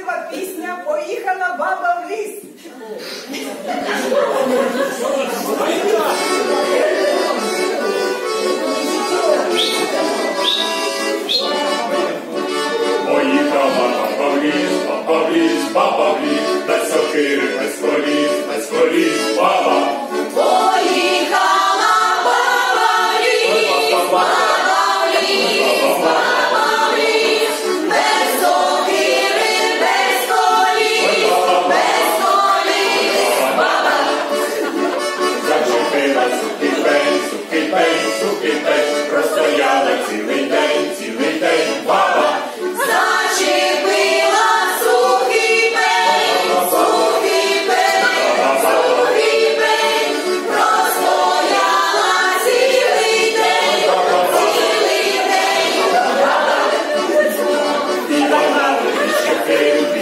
щаслива пісня поїхала баба в ліс. Поїхала баба в ліс, баба в ліс, баба в ліс, без сокири, без коліс, без коліс, сухий простояла цілий день, цілий день, баба. Зачепила сухий пень, сухий пень, сухий пень, простояла цілий день, цілий день, І вона відчепив,